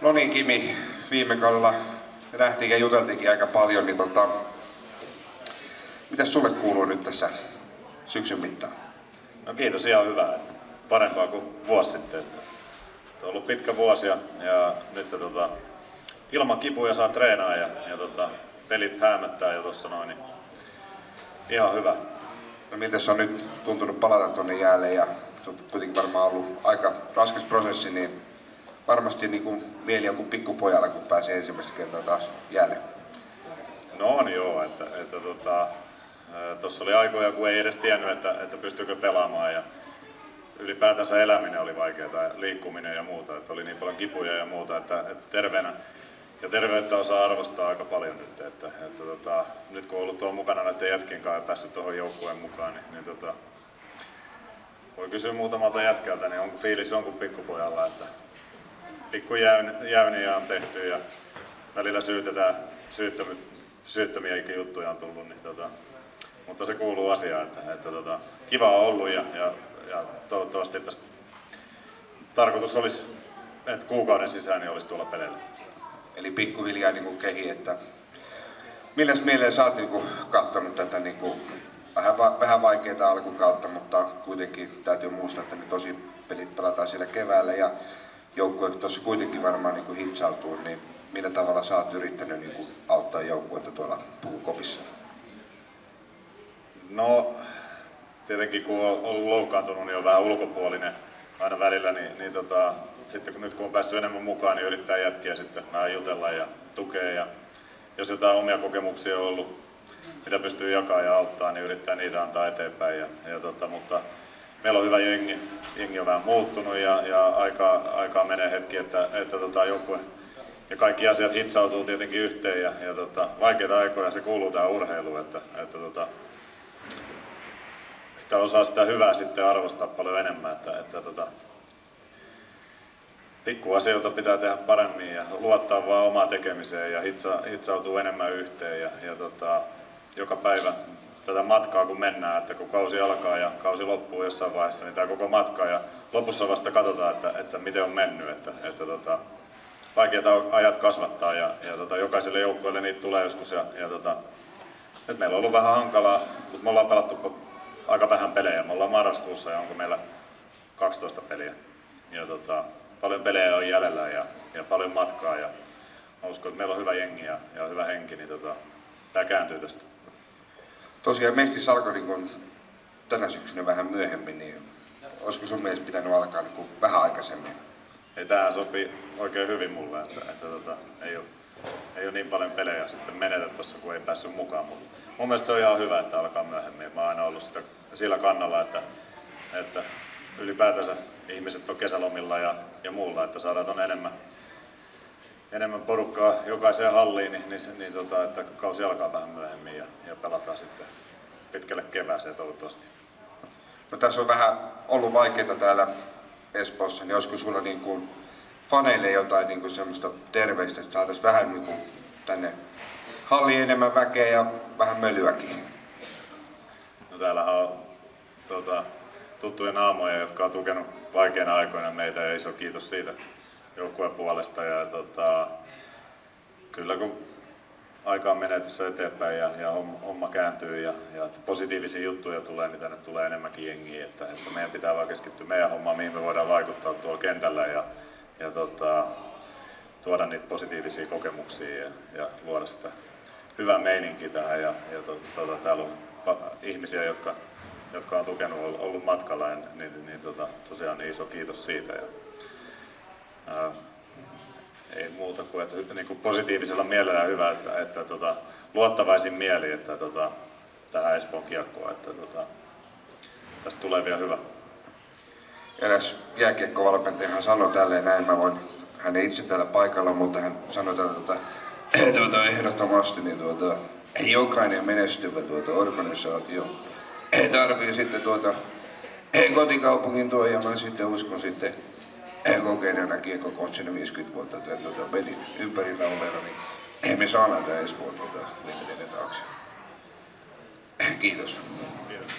No niin Kimi, viime kaudella nähtiin ja juteltiinkin aika paljon, niin tota, mitäs sulle kuuluu nyt tässä syksyn mittaan? No kiitos, ihan hyvä. Että parempaa kuin vuosi sitten. On ollut pitkä vuosi ja, ja nyt tota, ilman kipuja saa treenaa ja, ja tota, pelit häämöttää jo tuossa noin. Niin ihan hyvä. No miltä se on nyt tuntunut palata tuonne jäälle ja se on kuitenkin varmaan ollut aika raskas prosessi, niin varmasti niin kuin mieli on kuin pikkupojalla, kun pääsee ensimmäistä kertaa taas jäälle. No on joo, että, että tota, oli aikoja, kun ei edes tiennyt, että, että pystyykö pelaamaan ja ylipäätänsä eläminen oli vaikeaa, liikkuminen ja muuta, että oli niin paljon kipuja ja muuta, että, että terveenä ja terveyttä osaa arvostaa aika paljon nyt, että, että tota, nyt kun on ollut tuolla mukana näiden jätkien kanssa ja päässyt tuohon joukkueen mukaan, niin, niin tota, voi kysyä muutamalta jätkältä, niin onko fiilis on kuin pikkupojalla, että pikku jäyniä on tehty ja välillä syytetään, syyttömi, syyttömiäkin juttuja on tullut, niin tota, mutta se kuuluu asiaan, että, että tota, kiva on ollut ja, ja, ja toivottavasti tässä tarkoitus olisi, että kuukauden sisään niin olisi tuolla peleillä. Eli pikkuhiljaa niin kehi, että milläs mieleen sä oot niin kuin katsonut tätä niin kuin, vähän, vähän vaikeaa alkukautta, mutta kuitenkin täytyy muistaa, että ne tosi pelit pelataan siellä keväällä ja joukkue tuossa kuitenkin varmaan niin kuin hitsautuu, niin millä tavalla sä oot yrittänyt niin kuin auttaa joukkuetta tuolla Pukukopissa? No, tietenkin kun on ollut loukkaantunut, niin on vähän ulkopuolinen aina välillä, niin, niin tota, sitten kun nyt kun on päässyt enemmän mukaan, niin yrittää jätkiä sitten vähän jutella ja tukea. Ja jos jotain omia kokemuksia on ollut, mitä pystyy jakamaan ja auttaa, niin yrittää niitä antaa eteenpäin. Ja, ja tota, mutta meillä on hyvä jengi, jengi on vähän muuttunut ja, ja aikaa, aikaa menee hetki, että, että tota, joku ja kaikki asiat hitsautuu tietenkin yhteen ja, ja tota, vaikeita aikoja se kuuluu tähän urheiluun, että, että tota, sitä osaa sitä hyvää sitten arvostaa paljon enemmän, että, että tota, pikkuasioita pitää tehdä paremmin ja luottaa vaan omaan tekemiseen ja hitsa, hitsautuu enemmän yhteen ja, ja tota, joka päivä tätä matkaa kun mennään, että kun kausi alkaa ja kausi loppuu jossain vaiheessa, niin tämä koko matka ja lopussa vasta katsotaan, että, että miten on mennyt, että, että tota, vaikeita ajat kasvattaa ja, ja tota, jokaiselle joukkueelle niitä tulee joskus ja, ja tota, nyt meillä on ollut vähän hankalaa, mutta me ollaan pelattu aika vähän pelejä. Me ollaan marraskuussa ja onko meillä 12 peliä. Ja tota, paljon pelejä on jäljellä ja, ja paljon matkaa ja mä uskon, että meillä on hyvä jengi ja, ja hyvä henki, niin tota, tämä kääntyy tästä. Tosiaan Mestis alkoi niin tänä syksynä vähän myöhemmin, niin olisiko sun mielestä pitänyt alkaa niin vähän aikaisemmin? Ei, tähän sopii oikein hyvin mulle, että, että tota, ei, ole, ei ole niin paljon pelejä sitten menetä tuossa, kun ei päässyt mukaan. Mutta mun mielestä se on ihan hyvä, että alkaa myöhemmin. Mä oon aina ollut sitä, sillä kannalla, että, että ylipäätänsä ihmiset on kesälomilla ja, ja muulla, että saadaan enemmän, enemmän porukkaa jokaiseen halliin, niin, niin, niin tota, että kausi alkaa vähän myöhemmin ja, ja pelataan sitten pitkälle kevääseen toivottavasti. No, tässä on vähän ollut vaikeaa täällä Espoossa, niin olisiko sulla niin kuin faneille jotain niin kuin semmoista terveistä, että saataisiin vähän niin kuin tänne halliin enemmän väkeä ja vähän mölyäkin? No täällä on tuota, tuttuja naamoja, jotka on tukenut vaikeina aikoina meitä ja iso kiitos siitä joukkueen puolesta. Ja, tota, kyllä kun aikaa menee tässä eteenpäin ja, ja homma kääntyy ja, ja positiivisia juttuja tulee, niin tänne tulee enemmänkin jengiä. Että, että meidän pitää vaan keskittyä meidän hommaan, mihin me voidaan vaikuttaa tuolla kentällä ja, ja tota, tuoda niitä positiivisia kokemuksia ja, ja luoda sitä hyvää meininkiä tähän. Ja, ja to, tota, täällä on ihmisiä, jotka jotka on tukenut, ollut matkalla, niin, niin, niin tota, tosiaan iso kiitos siitä. Ja, ei muuta kuin, että niin kuin positiivisella mielellä hyvä, että, että tota, luottavaisin mieli, että tota, tähän Espoon kiekkoon, että tota, tästä tulee vielä hyvä. Eräs jääkiekkovalmentajahan sanoi tälleen näin, mä voin, hän ei itse täällä paikalla, mutta hän sanoi tällä tuota, tuota, ehdottomasti, niin tuota, jokainen menestyvä tuota organisaatio tarvii sitten tuota kotikaupungin tuo ja mä sitten uskon sitten kokeneena kiekkokotsina 50 vuotta tämän tuota, pelin ympärillä olleena, niin me saadaan tämä Espoon tuota, taakse. Kiitos. Kiitos.